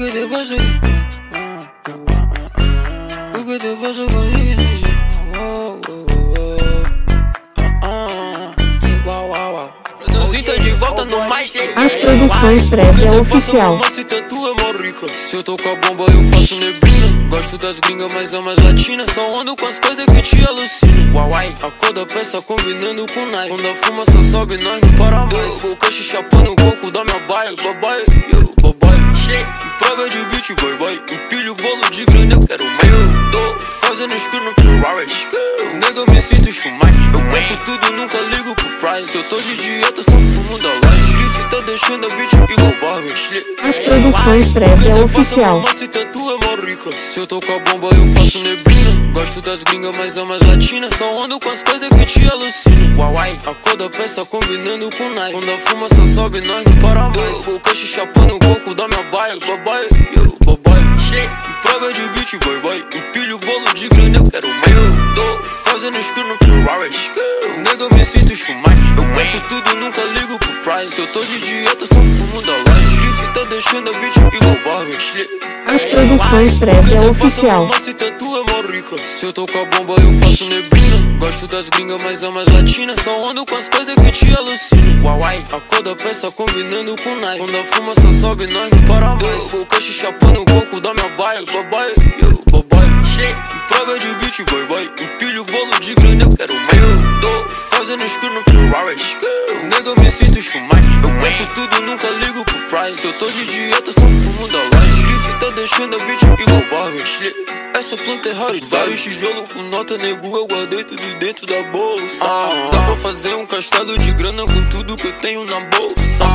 que te pasa? O que te. Produzinho tá de volta no mais. As produções prévia oficial. É mó rica. Se eu tô com a bomba, eu faço neblina. Gosto das gringas, mas é mais latina. Só ando com as coisas que te alucinam. Uauai, a cor da peça combinando com nai. Quando a fumaça sobe, nós não para mais. O caixa chapando o coco Praga de beat, boy, boy. Empilho bolo de grana, eu quero mais. Eu tô fazendo escuro no Ferrari. Nega, me sinto chumai. Eu compro tudo, nunca ligo pro price. Se eu tô de dieta, só fumo da light. Drift tá deixando a beat igual Barbie. As produções oficial. É mó rica. Se eu tô com a bomba, eu faço neblina. Gosto das gringas, mas é mais latina. Só ando com as coisas que te alucinam. Uauai, a cor da peça combinando com nai. Quando a fumaça sobe, nós não para mais. O caixa chapando o coco da minha baia. Babai, eu, babai. Praga de beat, boy, boy. Empilho bolo de grana, eu quero mais. Eu tô fazendo escuro no Ferrari. Nega, me sinto chumai. Eu compro tudo, nunca ligo pro price. Se eu tô de dieta, só fumo da light. Drift tá deixando a beat igual Barbie. As produções prévia oficial. Rica. Se eu tô com a bomba, eu faço neblina. Gosto das gringas, mas é mais latina. Só ando com as coisas que te alucinam. Uauai, a cor da peça combinando com nai. Quando a fumaça sobe, nós não para mais. O caixa chapando o coco da minha baia. Babai, eu, babai. Praga de beat, boy, boy. Empilho bolo de grana, eu quero mais. Eu tô fazendo escuro no Ferrari. Nega, me sinto chumai. Eu compro tudo, nunca ligo pro price. Se eu tô de dieta, só fumo da light. Drift tá deixando a beat igual Barbie. Essa planta é. Vários tijolo com nota, nego, eu guardei tudo dentro da bolsa. Dá pra fazer um castelo de grana com tudo que eu tenho na bolsa.